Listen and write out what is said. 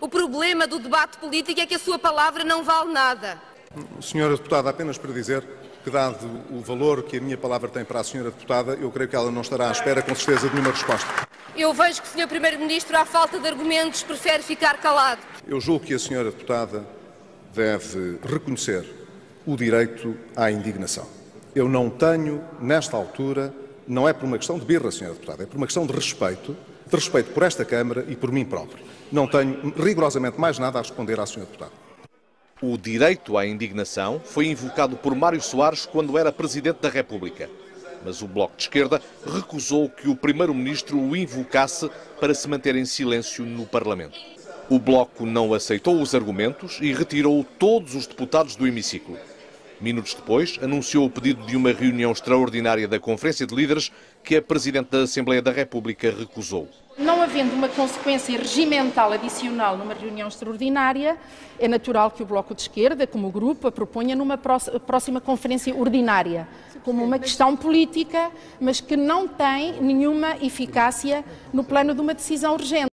O problema do debate político é que a sua palavra não vale nada. Senhora Deputada, apenas para dizer que, dado o valor que a minha palavra tem para a Senhora Deputada, eu creio que ela não estará à espera, com certeza, de nenhuma resposta. Eu vejo que o Sr. Primeiro-Ministro, à falta de argumentos, prefere ficar calado. Eu julgo que a Senhora Deputada deve reconhecer o direito à indignação. Eu não tenho, nesta altura, não é por uma questão de birra, Senhora Deputada, é por uma questão de respeito, de respeito por esta Câmara e por mim próprio. Não tenho rigorosamente mais nada a responder à Senhora Deputada. O direito à indignação foi invocado por Mário Soares quando era Presidente da República. Mas o Bloco de Esquerda recusou que o Primeiro-Ministro o invocasse para se manter em silêncio no Parlamento. O Bloco não aceitou os argumentos e retirou todos os deputados do hemiciclo. Minutos depois, anunciou o pedido de uma reunião extraordinária da Conferência de Líderes que a Presidente da Assembleia da República recusou. Não havendo uma consequência regimental adicional numa reunião extraordinária, é natural que o Bloco de Esquerda, como grupo, a proponha numa próxima conferência ordinária, como uma questão política, mas que não tem nenhuma eficácia no plano de uma decisão urgente.